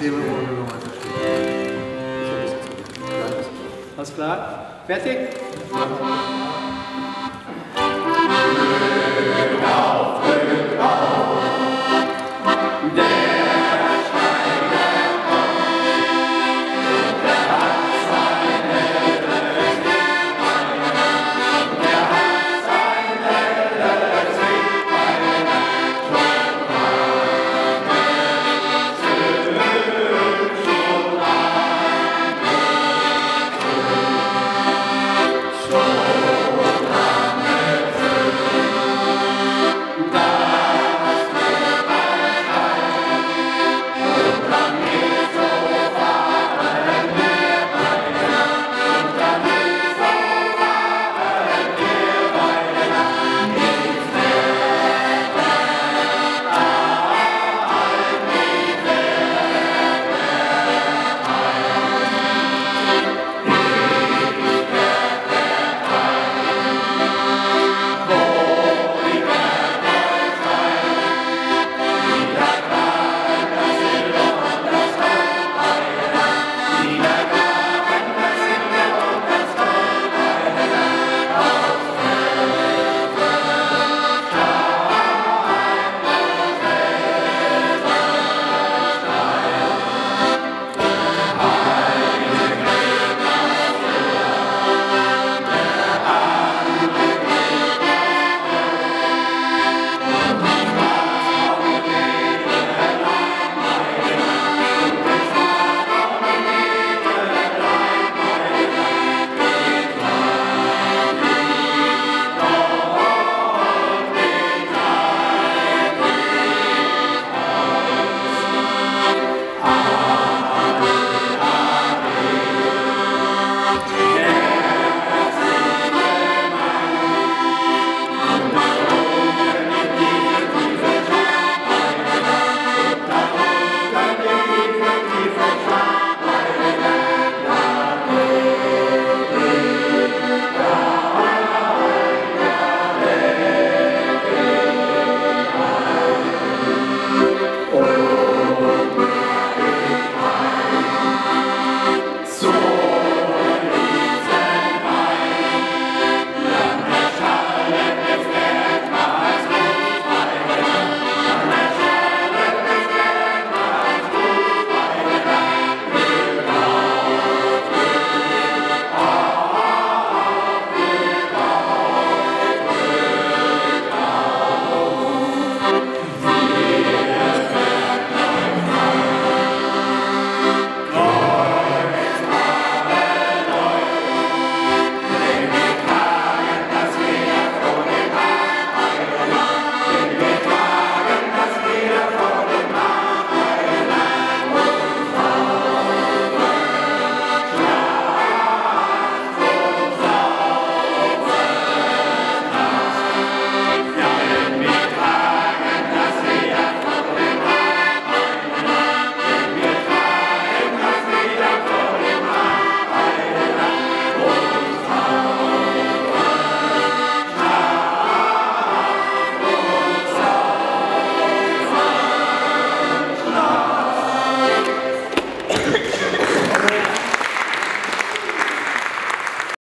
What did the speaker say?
Systeme Bürgermeister steht. Alles klar? Fertig?